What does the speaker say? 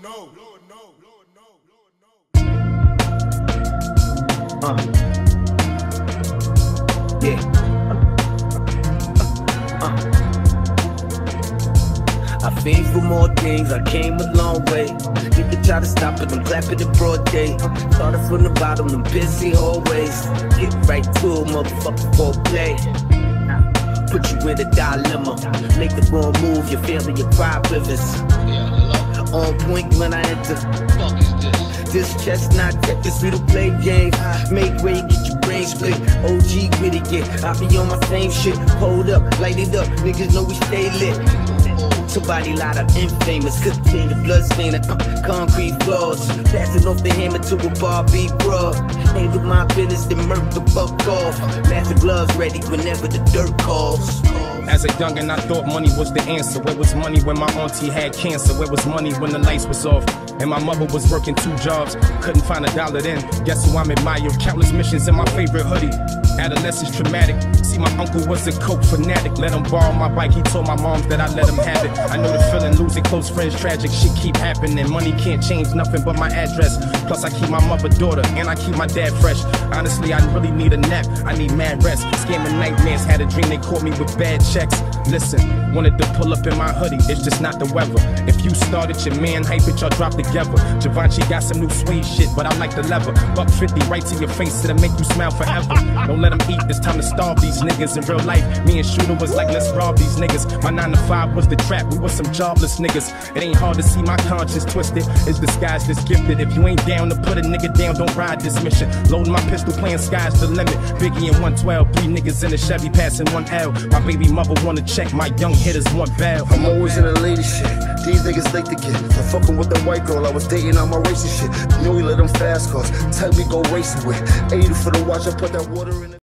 Lord, no. Lord, no. Lord, no. Uh. Yeah. Uh. Uh. I fame for more things, I came a long way. You can try to stop it, I'm clapping in broad day. Started from the bottom, I'm busy always. Get right to it, motherfucker, for play. Put you in a dilemma. Make the wrong move, your family, your pride rivers. Yeah, hello. On point when I enter. Fuck is this? This chestnut tech, this little play game. Ah. Make way, get your brain split. OG with it, yeah. I be on my same shit. Hold up, light it up. Niggas know we stay lit. Somebody light up infamous. Could change the blood stain uh, concrete floors. Passing off the hammer to a Barbie bro. Handle my business, then murk the buck off. Massive gloves ready whenever the dirt calls. As a youngin', I thought money was the answer. Where was money when my auntie had cancer? Where was money when the lights was off? And my mother was working two jobs, couldn't find a dollar then. Guess who I'm admired? Countless missions in my favorite hoodie. Adolescence traumatic. See, my uncle was a coke fanatic. Let him borrow my bike. He told my moms that I let him have it. I know the feeling, losing close friends, tragic. Shit keep happening. Money can't change nothing but my address. Plus, I keep my mother daughter and I keep my dad fresh. Honestly, I really need a nap. I need mad rest. Scamming nightmares. Had a dream they caught me with bad checks. Listen, wanted to pull up in my hoodie. It's just not the weather. If you started your man, hype it, y'all drop together. Givenchy got some new suede shit, but I like the leather. Buck 50 right to your face, it'll make you smile forever. Don't let them eat, it's time to starve these niggas. In real life, me and Shooter was like, let's rob these niggas. My 9 to 5 was the trap, we was some jobless niggas. It ain't hard to see my conscience twisted. It's disguised as gifted. If you ain't down to put a nigga down, don't ride this mission. Loading my pistol, playing sky's the limit. Biggie and 112, three niggas in a Chevy passing one L. My baby mother wanna check, my young hitters want bail. I'm always in the lady shit. These niggas like to get. I'm fucking with the white girl. I was dating on my racing shit. You know we let them fast cars. Tell me go racing with. 80 for the watch. I put that water in. The